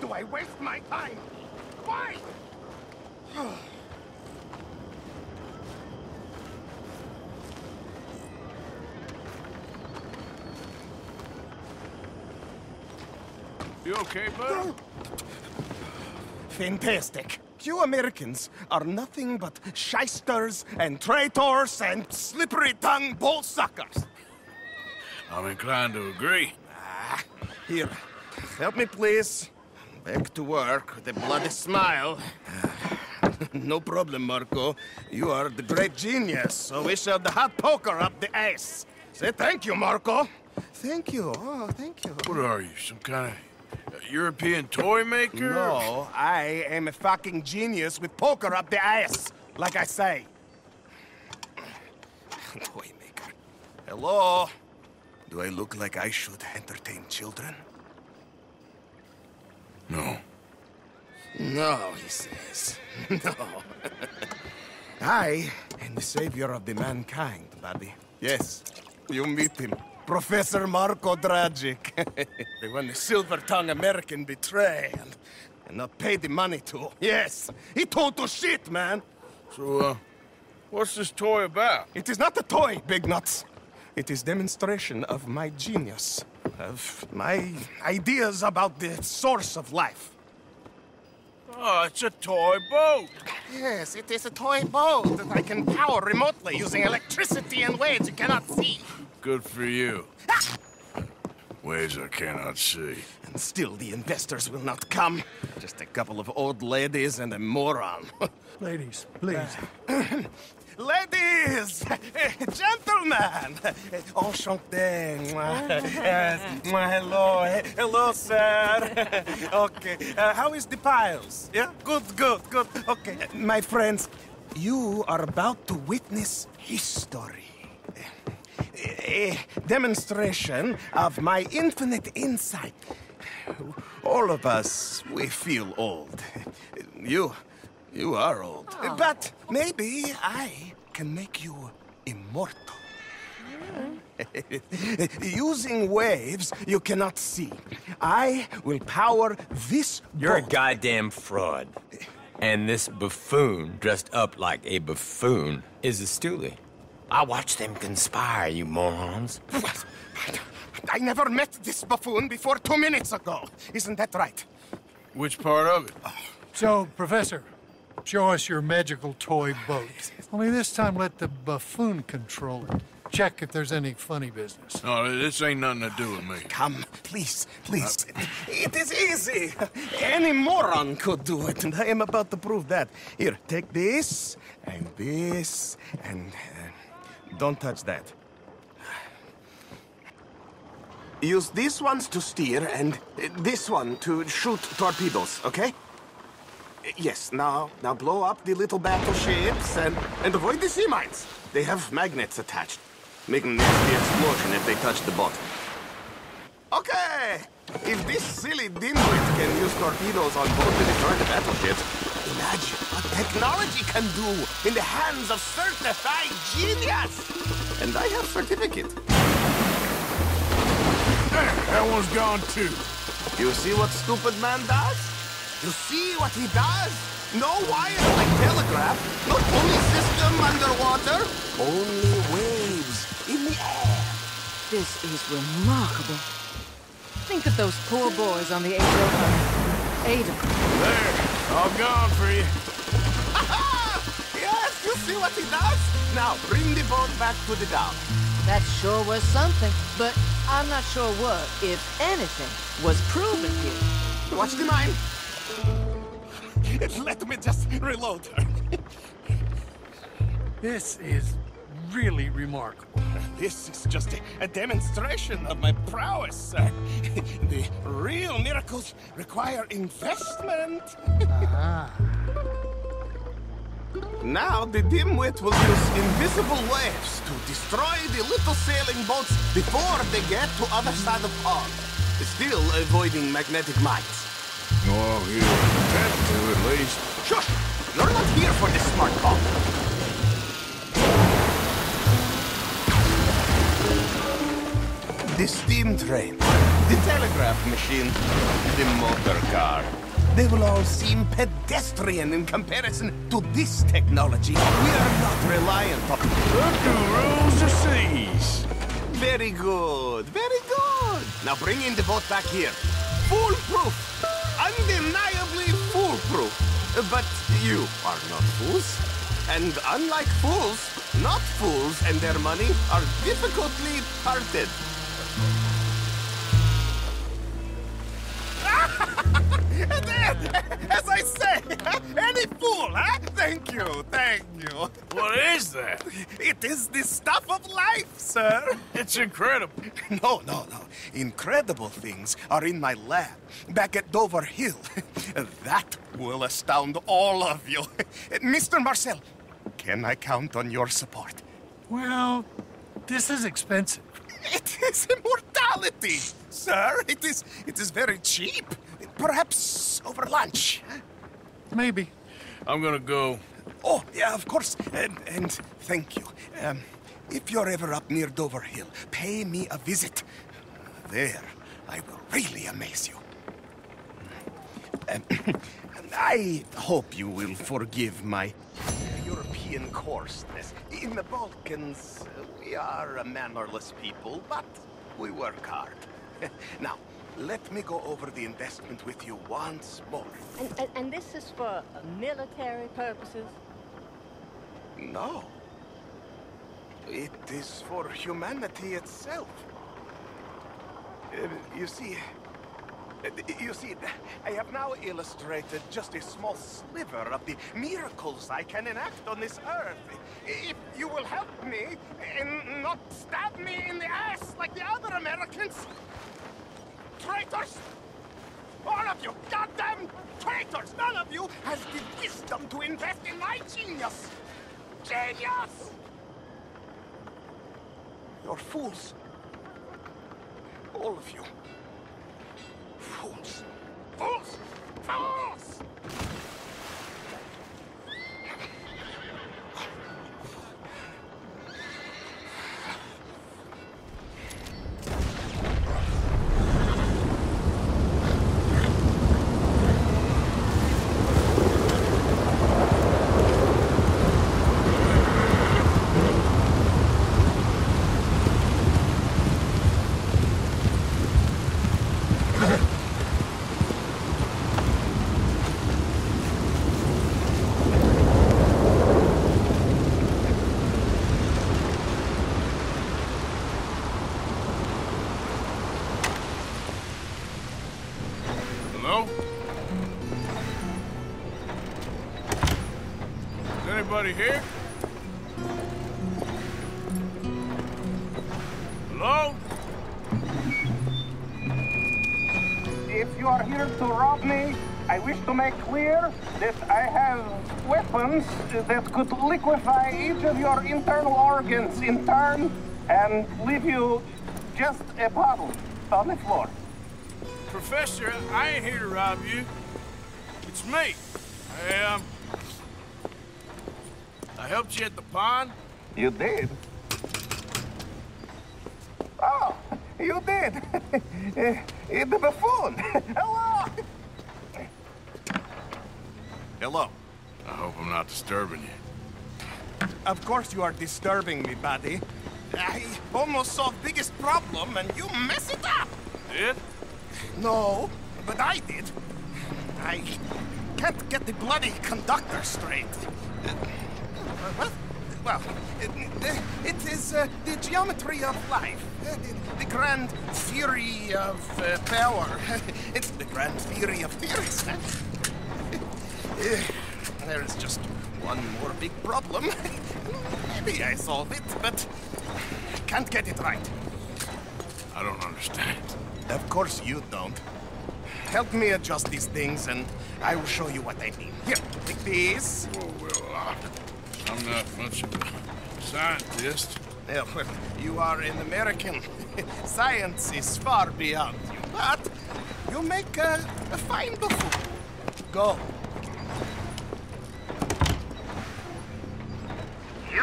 Do I waste my time? Why? You okay, bud? Fantastic. You Americans are nothing but shysters and traitors and slippery-tongued bull suckers. I'm inclined to agree. Ah, here, help me please. Back to work with a bloody smile. no problem, Marko. You are the great genius, so we shall the hot poker up the ass. Say thank you, Marko. Thank you. Oh, thank you. What are you, some kind of European toy maker? No, I am a fucking genius with poker up the ass, like I say. Toy maker. Hello? Do I look like I should entertain children? No. No, he says. No. I am the savior of the mankind, buddy. Yes, you meet him. Professor Marko Dragic. the one the silver-tongued American betrayed and, and not pay the money to. Yes, he told to shit, man. So, uh, what's this toy about? It is not a toy, Big Nuts. It is demonstration of my genius, of my ideas about the source of life. Oh, it's a toy boat. Yes, it is a toy boat that I can power remotely using electricity and waves you cannot see. Good for you. Ways I cannot see. And still the investors will not come. Just a couple of old ladies and a moron. Ladies, please. Ladies! Gentlemen! Enchanté! Yes. Hello. Hello, sir. Okay. Uh, how is the piles? Yeah? Good, good, good. Okay. My friends, you are about to witness history. A demonstration of my infinite insight. All of us, we feel old. You, you are old. Oh. But maybe I can make you immortal. Using waves you cannot see, I will power this You're a goddamn fraud. And this buffoon, dressed up like a buffoon, is a stoolie. I watched them conspire, you morons. What? I never met this buffoon before two minutes ago. Isn't that right? Which part of it? So, Professor, show us your magical toy boat. Only this time let the buffoon control it. Check if there's any funny business. No, this ain't nothing to do with me. Come, please, please. It is easy. Any moron could do it, and I am about to prove that. Here, take this, and this, and... Uh, don't touch that. Use these ones to steer, and uh, this one to shoot torpedoes, okay? Yes, now, now blow up the little battleships and, and avoid the sea mines. They have magnets attached, making nasty explosion if they touch the bottom. Okay, if this silly dimwit can use torpedoes on board to destroy the battleships, imagine what technology can do in the hands of certified genius. And I have certificate. There, that one's gone too. You see what stupid man does? You see what he does? No wires like telegraph, no pulley system underwater, only waves in the air. This is remarkable. Think of those poor boys on the Ada. Ada. There, all gone for you. Yes, you see what he does? Now, bring the boat back to the dock. That sure was something, but I'm not sure what, if anything, was proven here. Watch the mine. Let me just reload her. This is really remarkable. This is just a, a demonstration of my prowess. The real miracles require investment. Now the dimwit will use invisible waves to destroy the little sailing boats before they get to other side of pond. Still avoiding magnetic mines. Oh, you attempt to at least. Shush! You're not here for this smart talk. The steam train. the telegraph machine, the motor car. They will all seem pedestrian in comparison to this technology. We are not reliant on... Look who rules the seas. Very good, very good. Now bring in the boat back here. Foolproof. Undeniably But you are not fools. And unlike fools, not fools and their money are difficultly parted. There, as I say, any fool, huh? Thank you, thank you. What is that? It is the stuff of life, sir. It's incredible. No, no, no. Incredible things are in my lab, back at Dover Hill. that will astound all of you. Mr. Marcel, can I count on your support? Well, this is expensive. It is immortality, sir. It is, it is very cheap. Perhaps over lunch. Maybe. I'm gonna go. Oh, yeah, of course. And, and thank you. Um, if you're ever up near Dover Hill, pay me a visit. There, I will really amaze you. Um, I hope you will forgive my European coarseness. In the Balkans, uh, we are a mannerless people, but we work hard. now, let me go over the investment with you once more. And, and, and this is for military purposes? No. It is for humanity itself. Uh, you see, uh, you see, I have now illustrated just a small sliver of the miracles I can enact on this earth. If you will help me and not stab me in the ass like the other Americans. Traitors! All of you, goddamn traitors! None of you has the wisdom to invest in my genius! Genius! You're fools. All of you. Anybody here? Hello? If you are here to rob me, I wish to make clear that I have weapons that could liquefy each of your internal organs in turn and leave you just a bottle on the floor. Professor, I ain't here to rob you. It's me. I, um... I helped you at the pond. You did? Oh, you did. Eh, the buffoon. Hello. Hello. I hope I'm not disturbing you. Of course you are disturbing me, buddy. I almost solved biggest problem and you mess it up. Did? No, but I did. I can't get the bloody conductor straight. What? Well, it, it is uh, the geometry of life, uh, the, the grand theory of uh, power. it's the grand theory of theories. there is just one more big problem. Maybe I solve it, but I can't get it right. I don't understand. Of course you don't. Help me adjust these things and I will show you what I mean. Here, take these. Whoa, well, uh, I'm not much of a scientist. Well, you are an American. Science is far beyond you, but you make a, a fine buffoon. Go. You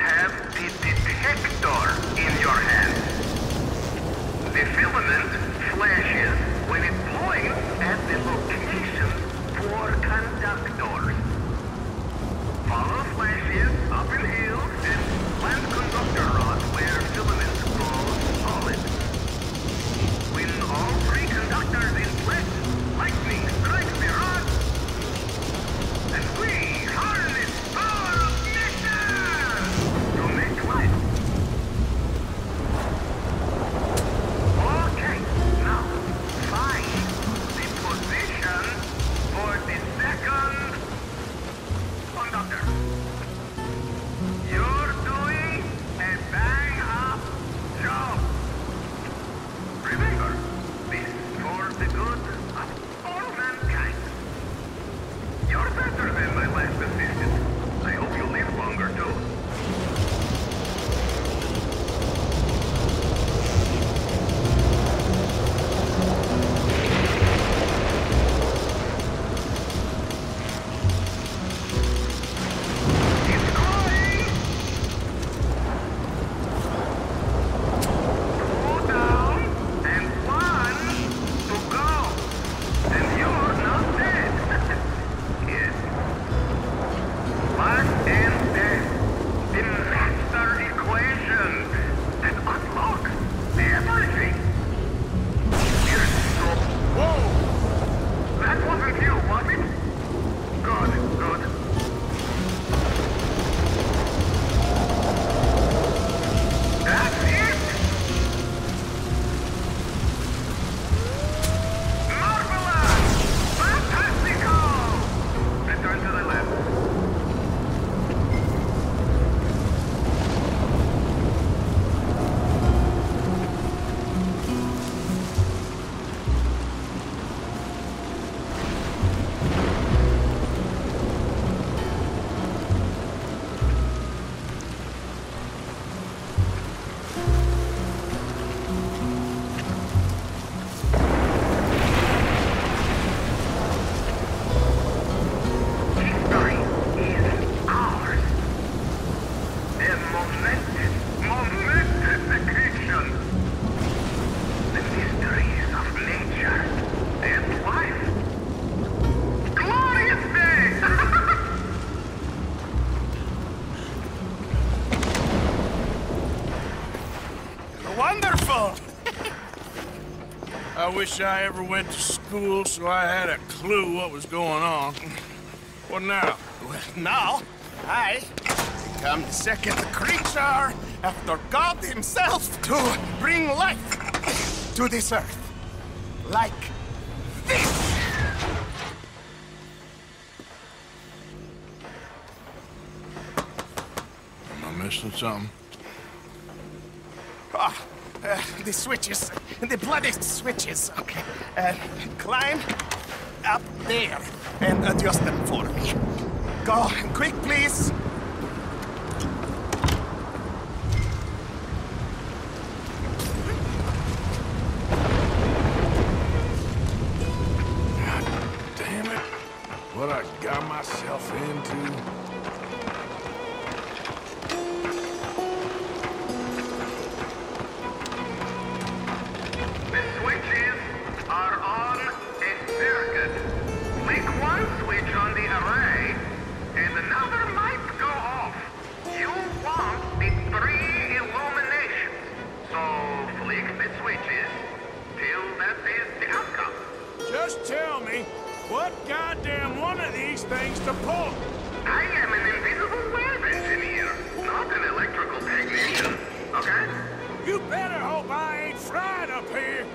have the detector in your hand. The filament flashes when it points at the location. Wonderful! I wish I ever went to school so I had a clue what was going on. What now? Well, now, I become the second creature after God Himself to bring life to this earth. Like this. Am I missing something? Uh, the switches. The bloody switches. Okay. Uh, climb up there and adjust them for me. Go quick, please. What goddamn one of these things to pull. I am an invisible web engineer, not an electrical technician. Okay? You better hope I ain't fried up here.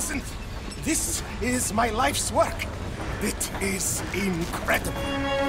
7,000. This is my life's work. It is incredible.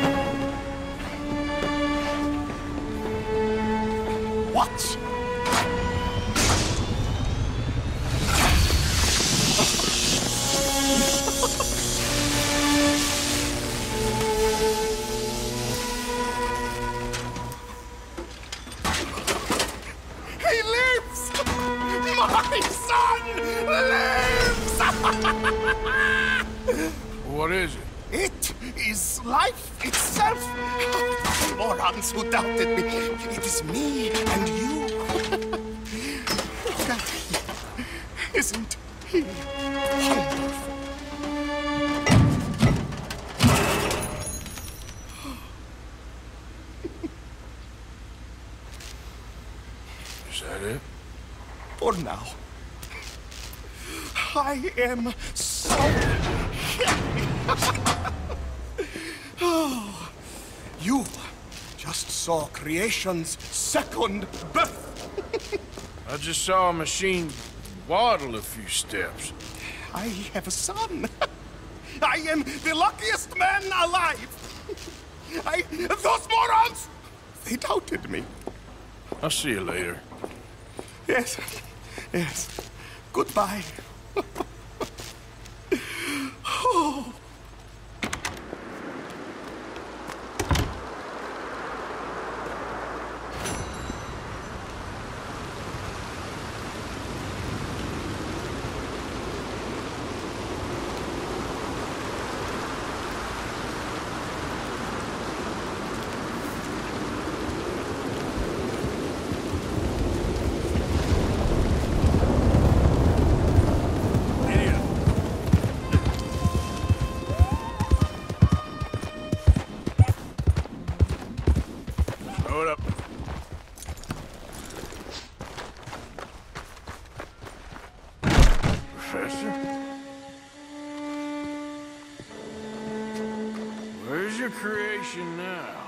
Is that it? For now. I am so happy. oh, you just saw creation's second birth. I just saw a machine waddle a few steps. I have a son. I am the luckiest man alive. I, those morons, they doubted me. I'll see you later. Yes, yes. Goodbye. Your creation now?